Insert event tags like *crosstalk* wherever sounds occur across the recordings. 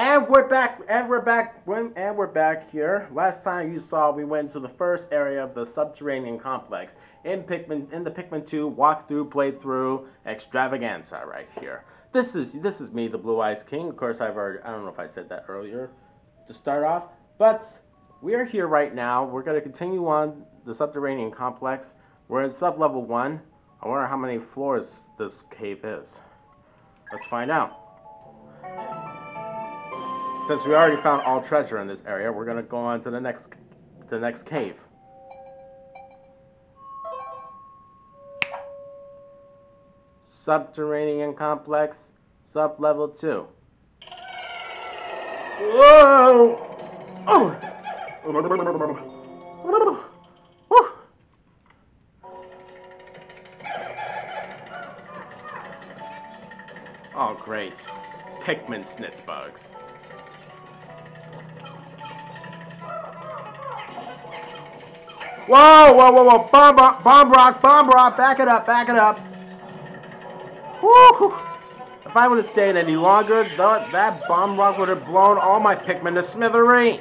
And we're back, and we're back, and we're back here. Last time you saw, we went to the first area of the subterranean complex in Pikmin, in the Pikmin 2 walkthrough, playthrough extravaganza right here. This is this is me, the Blue Eyes King. Of course, I've already, I don't know if I said that earlier to start off, but we are here right now. We're going to continue on the subterranean complex. We're in sub level one. I wonder how many floors this cave is. Let's find out. Since we already found all treasure in this area, we're gonna go on to the next to the next cave. Subterranean complex, sub level two. Whoa! Oh! Oh, great. Pikmin snitch bugs. Whoa, whoa, whoa, whoa, bomb rock, bomb rock, bomb rock, back it up, back it up. Woo! If I would have stayed any longer, the, that bomb rock would have blown all my Pikmin to smithereens.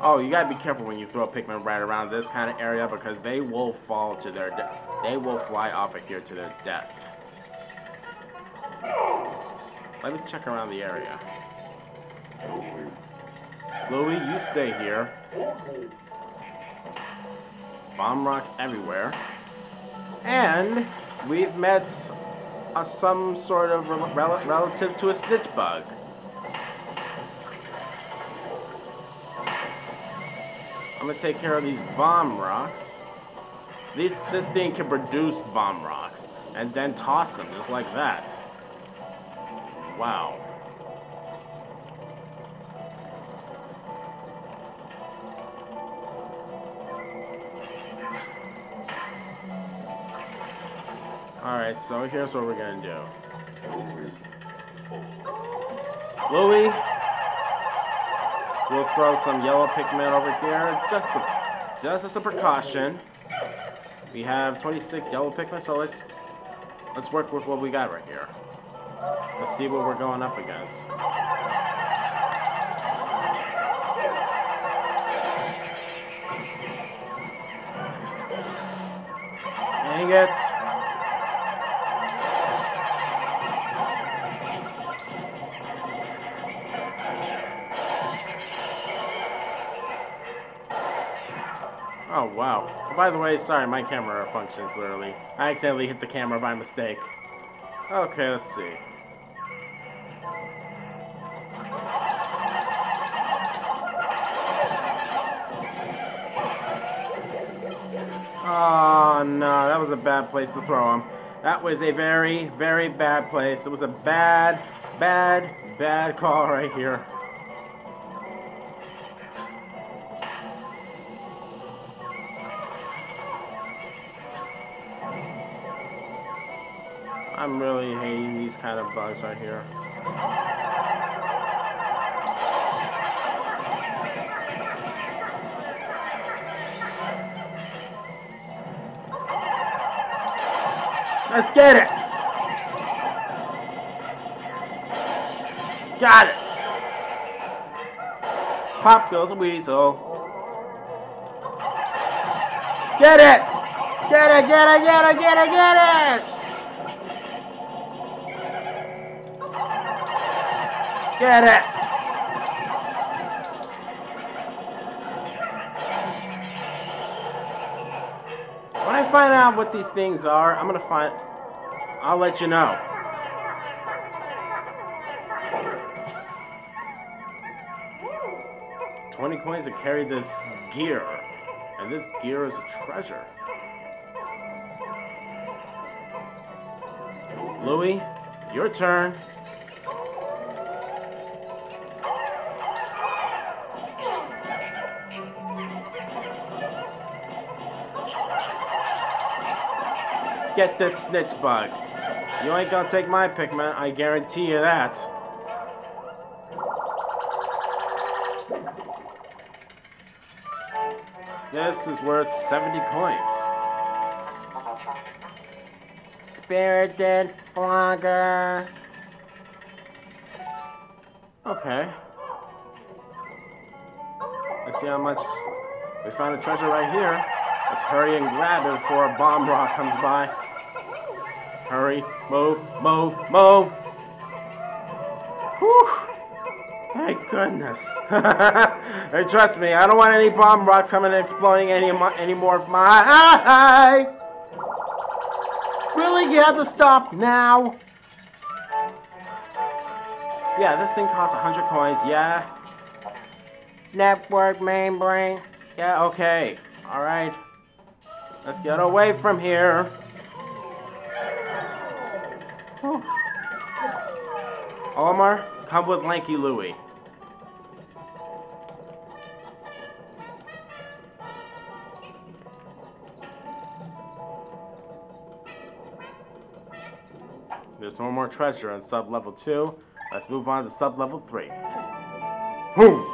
Oh, you gotta be careful when you throw a Pikmin right around this kind of area because they will fall to their death. They will fly off of here to their death. Let me check around the area. Louie, you stay here. Bomb rocks everywhere. And we've met a, some sort of rel relative to a snitch bug. I'm gonna take care of these bomb rocks. This, this thing can produce bomb rocks and then toss them just like that. Wow. Alright, so here's what we're gonna do. Louie, we'll throw some yellow Pikmin over here, just, a, just as a precaution. We have 26 yellow Pikmin, so let's let's work with what we got right here. Let's see what we're going up against. Dang it. By the way, sorry, my camera functions literally. I accidentally hit the camera by mistake. Okay, let's see. Oh, no, that was a bad place to throw him. That was a very, very bad place. It was a bad, bad, bad call right here. I'm really hating these kind of bugs right here. Let's get it. Got it. Pop goes a weasel. Get it. Get it, get it, get it, get it, get it. Get it. When I find out what these things are, I'm gonna find. I'll let you know. Twenty coins to carry this gear, and this gear is a treasure. Louie, your turn. Get this snitch bug. You ain't gonna take my Pikmin, I guarantee you that. This is worth 70 coins. Spirited Flogger. Okay. Let's see how much... We found a treasure right here. Let's hurry and grab it before a bomb rock comes by. Hurry. Move, move, move! Whew! Thank goodness. *laughs* trust me, I don't want any bomb rocks coming and exploding any, any more of my... *laughs* Really? You have to stop now? Yeah, this thing costs 100 coins, yeah. Network Mainbrain. Yeah, okay. Alright. Let's get away from here. Whew. Omar, come with Lanky Louie. There's one more treasure in sub-level 2. Let's move on to sub-level 3. Boom!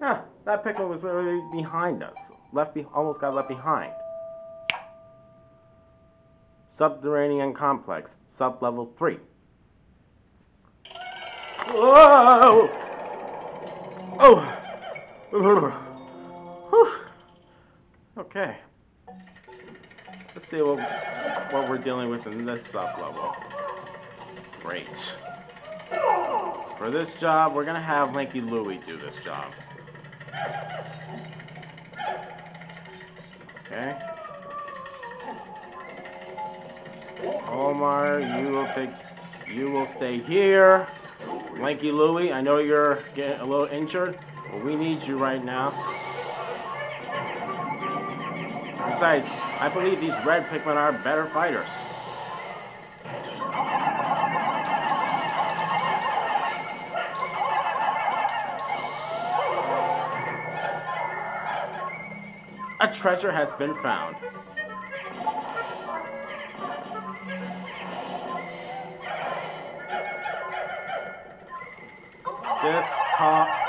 Huh, that pickle was already behind us. Left be almost got left behind. Subterranean Complex, sub-level 3. Whoa! Oh! Okay. Let's see what, what we're dealing with in this sub-level. Great. For this job, we're gonna have Lanky Louie do this job. Okay. Omar, you will you will stay here. Lanky Louie, I know you're getting a little injured, but we need you right now. Besides, I believe these red Pikmin are better fighters. A treasure has been found. This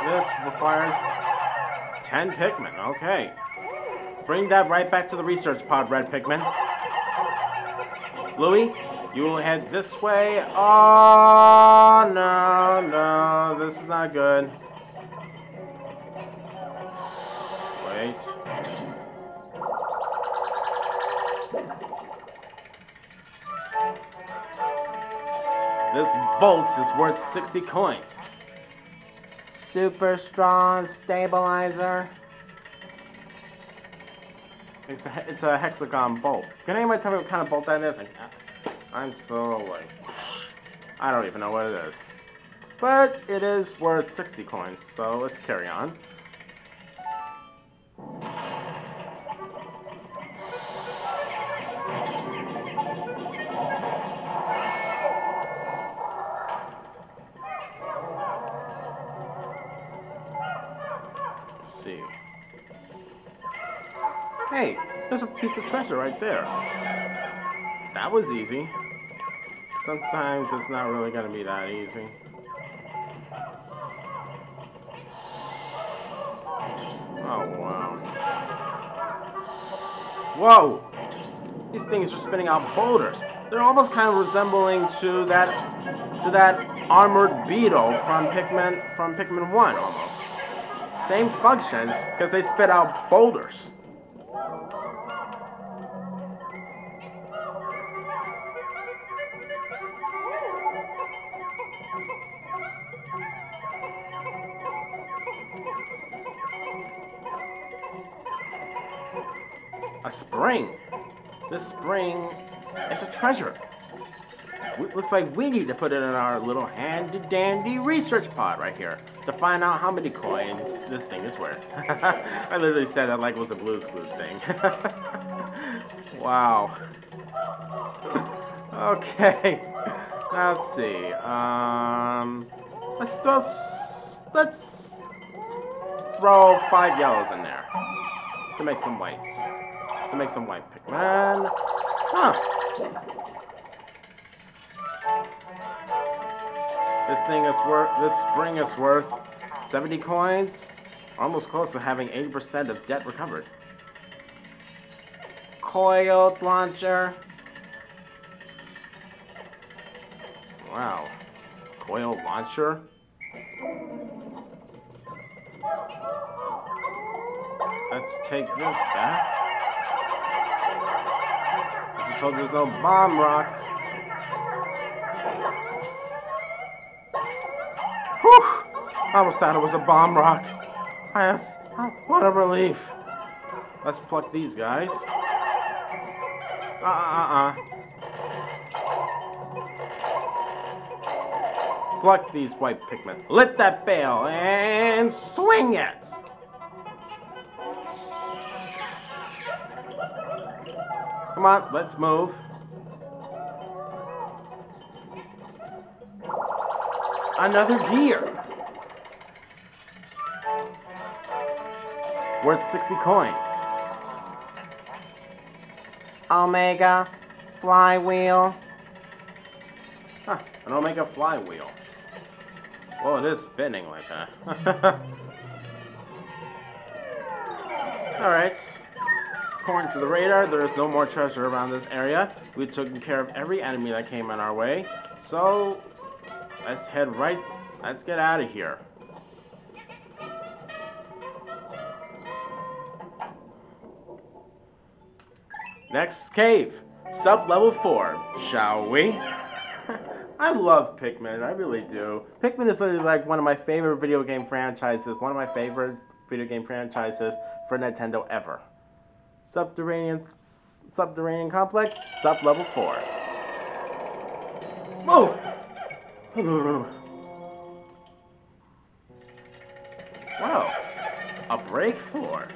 this requires 10 Pikmin. Okay. Bring that right back to the research pod, Red Pikmin. Louie, you will head this way. Oh, no, no. This is not good. Wait. This bolt is worth 60 coins. Super strong stabilizer. It's a, it's a hexagon bolt. Can anybody tell me what kind of bolt that is? I'm so like, I don't even know what it is. But it is worth 60 coins, so let's carry on. Treasure right there. That was easy. Sometimes it's not really gonna be that easy. Oh, wow. Whoa! These things are spinning out boulders. They're almost kind of resembling to that to that armored beetle from Pikmin from Pikmin 1 almost. Same functions, because they spit out boulders. A spring. This spring is a treasure. It looks like we need to put it in our little handy-dandy research pod right here to find out how many coins this thing is worth. *laughs* I literally said that like it was a Blue's Clues thing. *laughs* wow. *laughs* okay. Let's see. Um, let's throw. Let's throw five yellows in there to make some whites to make some white Pikmin. Huh. This thing is worth, this spring is worth 70 coins. Almost close to having 80% of debt recovered. Coiled launcher. Wow. Coil launcher? Let's take this back. I told there's no bomb rock. Whew! I almost thought it was a bomb rock. That's, what a relief. Let's pluck these guys. Uh-uh-uh-uh. Pluck these white Pikmin. Lit that bale and swing it! On, let's move. Another gear. Worth 60 coins. Omega flywheel. Huh, an Omega flywheel. Well, it is spinning like that. *laughs* Alright. According to the radar, there is no more treasure around this area. We've taken care of every enemy that came in our way. So, let's head right... Let's get out of here. Next cave. Sub-level 4. Shall we? *laughs* I love Pikmin, I really do. Pikmin is literally like one of my favorite video game franchises, one of my favorite video game franchises for Nintendo ever. Subterranean Subterranean Complex, sub level 4. Move! Wow. A break floor.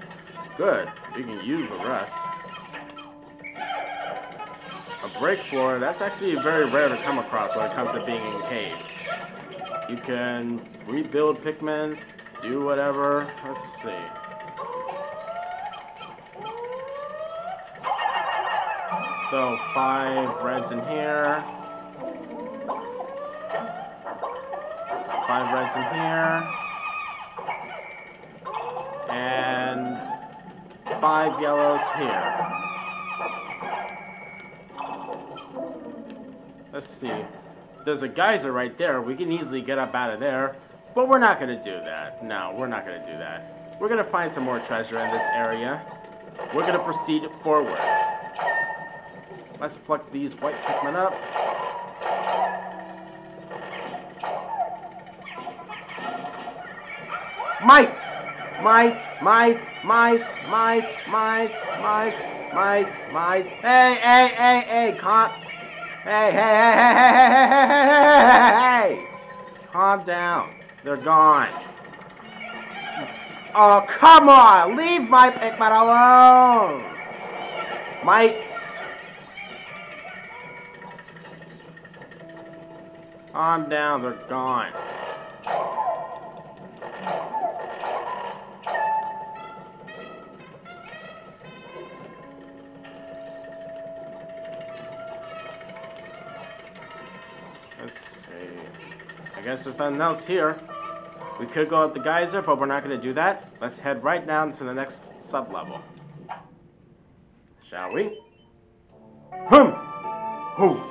Good. We can use the rest a break floor, that's actually very rare to come across when it comes to being in caves. You can rebuild Pikmin, do whatever. Let's see. So, five reds in here. Five reds in here. And five yellows here. Let's see. There's a geyser right there. We can easily get up out of there. But we're not going to do that. No, we're not going to do that. We're going to find some more treasure in this area. We're going to proceed forward. Let's pluck these white Pikmin up. Mites! Mites! Mites! Mites! Mites! Mites! Mites! Mites! Mites! Hey, hey, hey, hey! Calm, Hey, hey, hey, hey, hey, hey, hey, hey, hey! hey! Calm down. They're gone. Oh, come on! Leave my Pikmin alone! Mites! Calm down, they're gone. Let's see. I guess there's nothing else here. We could go up the geyser, but we're not going to do that. Let's head right down to the next sub-level. Shall we? Hum! Hum!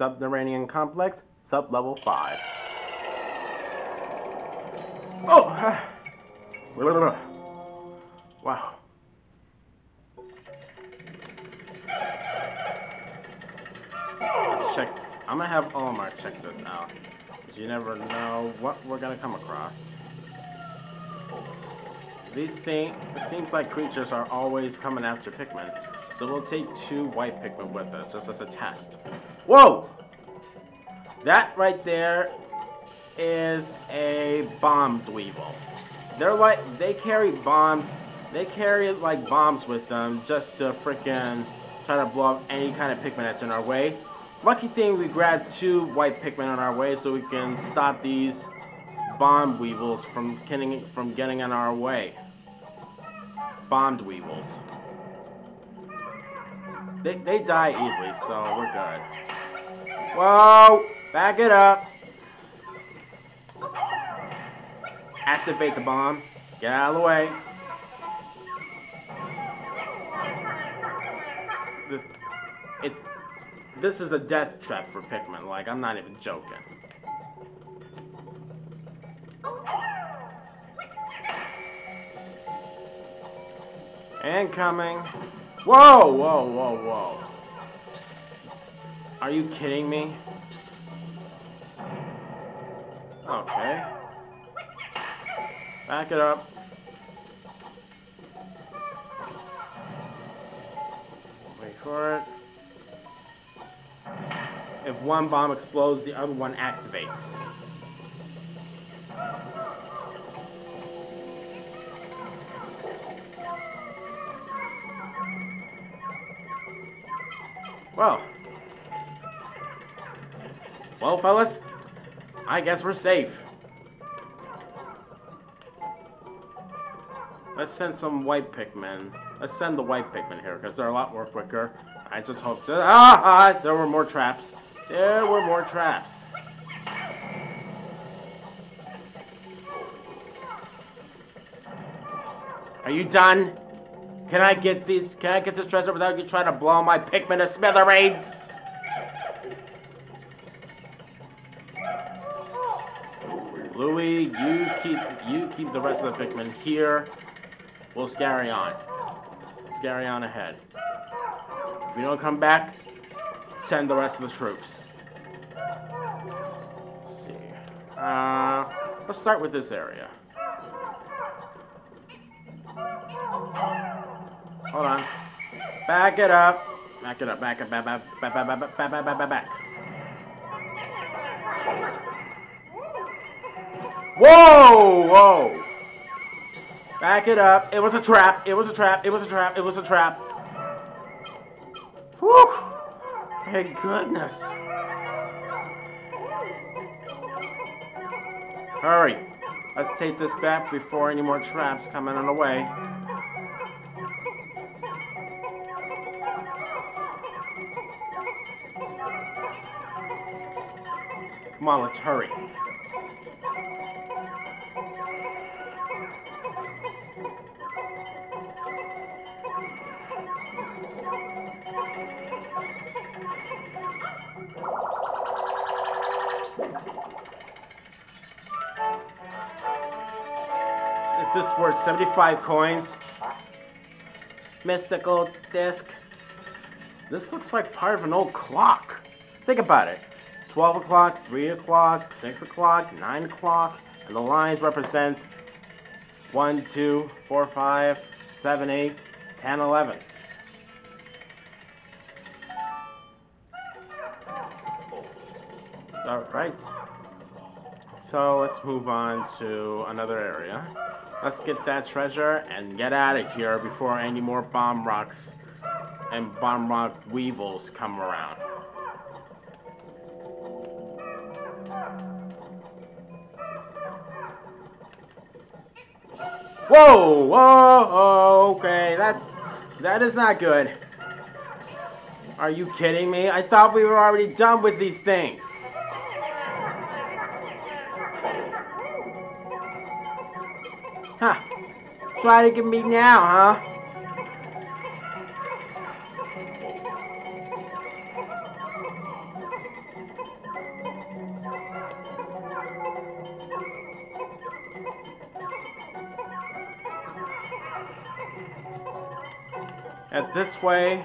Subterranean Complex, sub-level 5. Oh! *sighs* Wow. check. I'm gonna have Omar check this out. You never know what we're gonna come across. These things, it seems like creatures are always coming after Pikmin. So we'll take two white Pikmin with us, just as a test. Whoa! That right there is a bomb dweevil. They're like, they carry bombs they carry like bombs with them just to freaking try to blow up any kind of Pikmin that's in our way. Lucky thing we grabbed two white Pikmin on our way so we can stop these bomb dweevils from getting from getting in our way. Bomb dweevils. They, they die easily, so we're good. Whoa! Back it up! Activate the bomb. Get out of the way. This, it, this is a death trap for Pikmin. Like, I'm not even joking. Incoming. Whoa, whoa, whoa, whoa. Are you kidding me? Okay. Back it up. Wait for it. If one bomb explodes, the other one activates. Well. Well, fellas, I guess we're safe. Let's send some white Pikmin. Let's send the white Pikmin here, because they're a lot more quicker. I just hope that- ah, ah, there were more traps. There were more traps. Are you done? Can I get these? Can I get this treasure without you trying to blow my Pikmin to smithereens? Louie, you keep you keep the rest of the Pikmin here. We'll scary on. Scary on ahead. If you don't come back, send the rest of the troops. Let's see. Uh, let's start with this area. Hold on. Back it up. Back it up. Back it up. Back, back, back, back, back, back, back, back. Whoa! Whoa! Back it up. It was a trap. It was a trap. It was a trap. It was a trap. Whew! Thank goodness. Hurry. Let's take this back before any more traps come in on the way. Come on, let's hurry. This worth 75 coins? Mystical disc. This looks like part of an old clock. Think about it. 12 o'clock, 3 o'clock, 6 o'clock, 9 o'clock, and the lines represent 1, 2, 4, 5, 7, 8, 10, 11. Alright. So let's move on to another area. Let's get that treasure and get out of here before any more bomb rocks and bomb rock weevils come around. Whoa! Whoa! Okay, that that is not good. Are you kidding me? I thought we were already done with these things. Huh. Try to get me now, huh? At this way.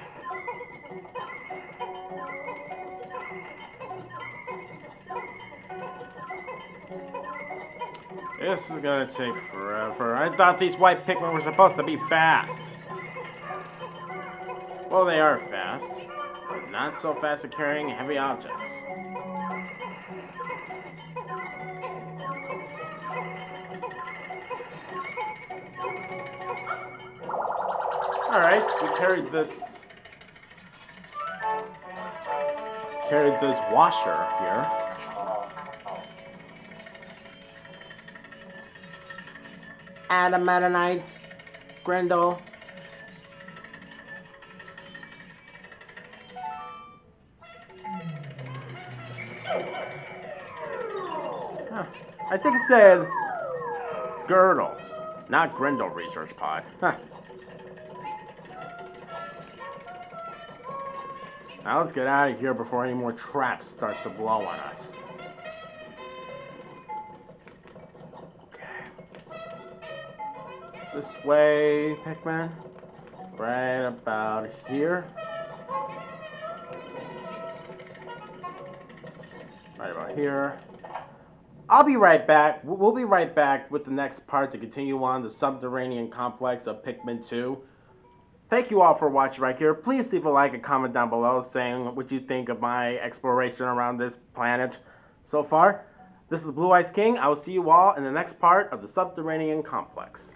This is gonna take forever. I thought these white Pikmin were supposed to be fast. Well, they are fast, but not so fast at carrying heavy objects. Alright, we carried this... Carried this washer here. Adamantite, Grendel. Huh. I think it said girdle. Not Grendel Research Pod. Huh. Now let's get out of here before any more traps start to blow on us. This way, Pikmin. Right about here. Right about here. I'll be right back. We'll be right back with the next part to continue on the subterranean complex of Pikmin 2. Thank you all for watching right here. Please leave a like and comment down below saying what you think of my exploration around this planet so far. This is Blue Eyes King. I will see you all in the next part of the subterranean complex.